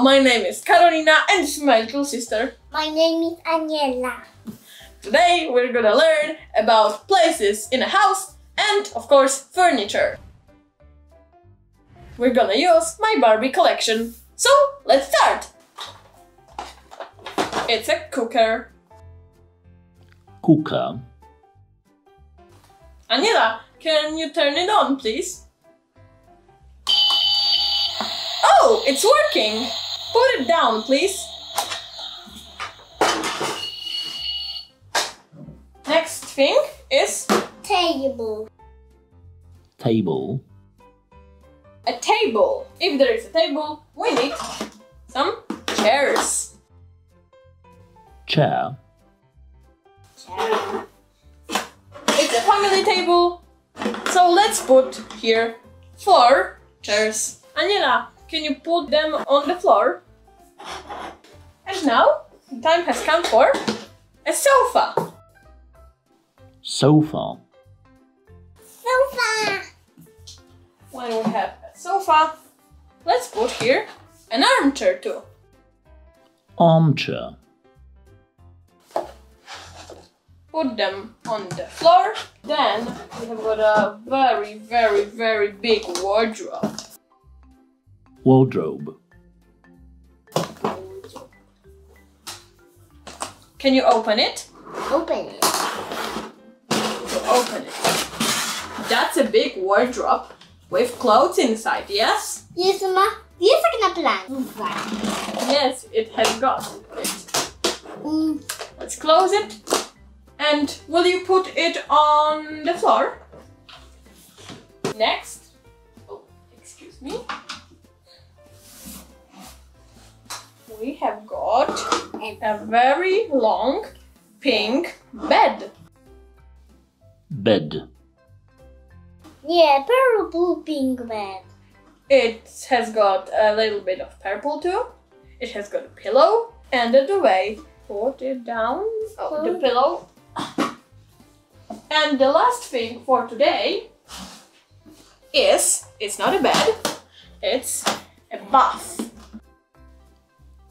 Hello, my name is Carolina and this is my little sister. My name is Aniela. Today we're gonna learn about places in a house and, of course, furniture. We're gonna use my Barbie collection. So, let's start! It's a cooker. cooker, Aniela, can you turn it on, please? Oh, it's working! Put it down, please. Next thing is Table. table, a table. If there is a table, we need some chairs. chair, Chair. It's a family table, so let's put here four chairs. Aniela, can you put them on the floor? And now, the time has come for a sofa. sofa, Sofa. When we have a sofa, let's put here an armchair too. armchair, Put them on the floor. Then we have got a very, very, very big wardrobe. Wardrobe, Can you open it? Open it. Open it. That's a big wardrobe with clothes inside, yes? Jest ma... Jest tak na plan. Yes, it has got it. Mm, Let's close it. And will you put it on the floor? Next. A very long pink bed. bed, Yeah, purple pink bed. It has got a little bit of purple too. It has got a pillow and a duvet. Put it down. Oh, the pillow. And the last thing for today is it's not a bed, it's a bath.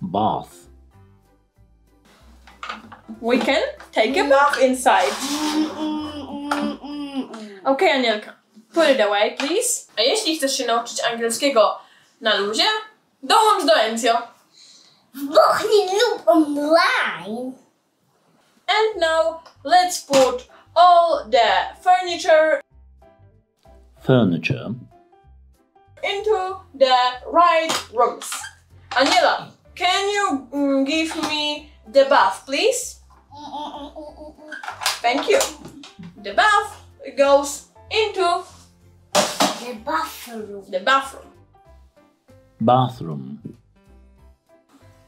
bath, We can take a bath inside. Okay, Anielka, put it away, please. A jeśli chcesz się nauczyć angielskiego na luzie, dołącz do ENCJO. Buchni lub online. And now let's put all the furniture furniture, into the right rooms. Aniela, can you mm, give me the bath, please? Thank you. The bath goes into The bathroom. the bathroom.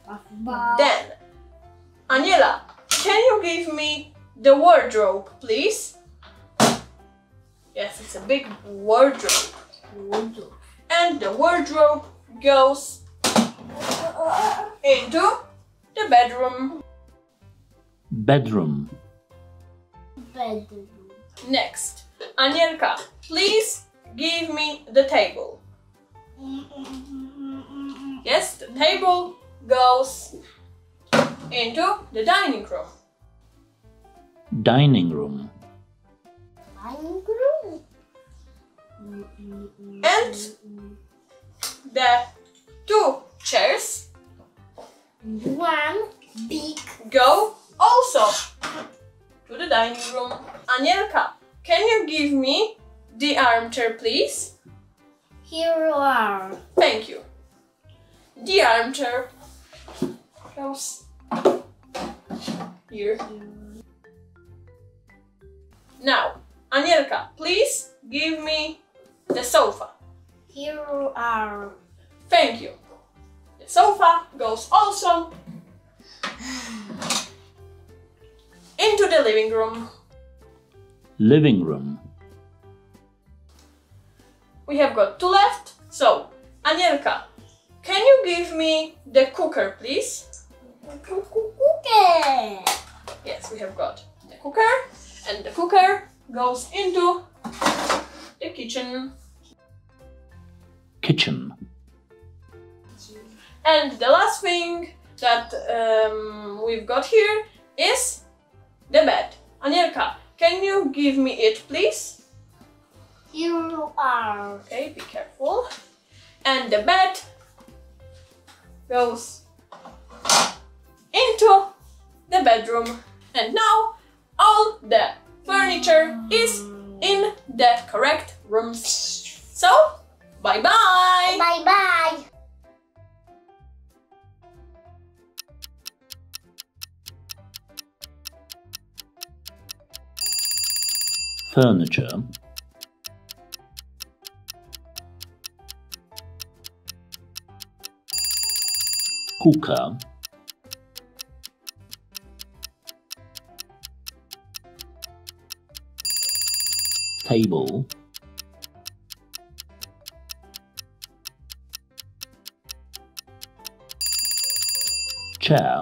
bathroom, Bath. Then, Aniela, can you give me the wardrobe, please? Yes, it's a big wardrobe. wardrobe. And the wardrobe goes into the bedroom. Bedroom, Bedroom. Next, Anielka, please give me the table. Yes, the table goes into the dining room. dining room, Dining room. And the two chairs one big go also to the dining room. Anielka, can you give me the armchair, please? here you are. Thank you. The armchair goes here. Now, Anielka, please give me the sofa. Here you are. Thank you. The sofa goes also the living room. living room, We have got two left. So, Anielka, can you give me the cooker, please? Cooker! Yes, we have got the cooker, and the cooker goes into the kitchen. kitchen, And the last thing that um, we've got here is the bed. Anielka, can you give me it, please? Here you are. Okay, be careful. And the bed goes into the bedroom. And now all the furniture is in the correct rooms. So, bye-bye. bye bye! Furniture. Cooker. Table. Chair.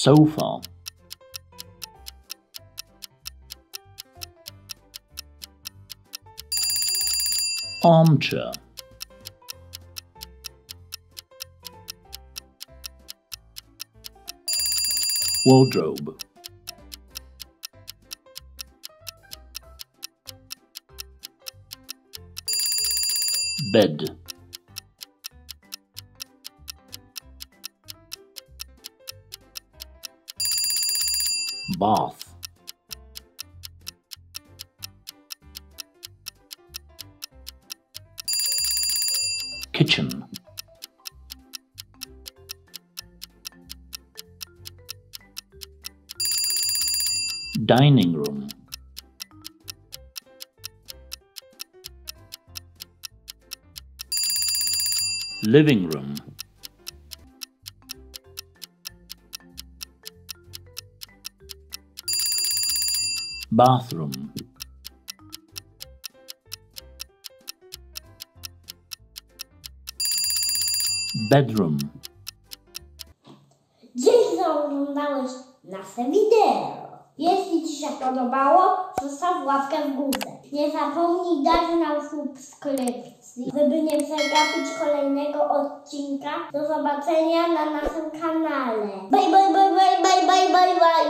Sofa. Armchair. Wardrobe. Bed. Bath. Kitchen. Dining room. Living room. Bathroom. Bedroom. Dzięki za oglądałeś nasze wideo. Jeśli Ci się podobało, zostaw łapkę w górze. Nie zapomnij dać nam subskrypcji, żeby nie przegapić kolejnego odcinka. Do zobaczenia na naszym kanale. Bye, bye, bye, bye, bye, bye, bye, bye.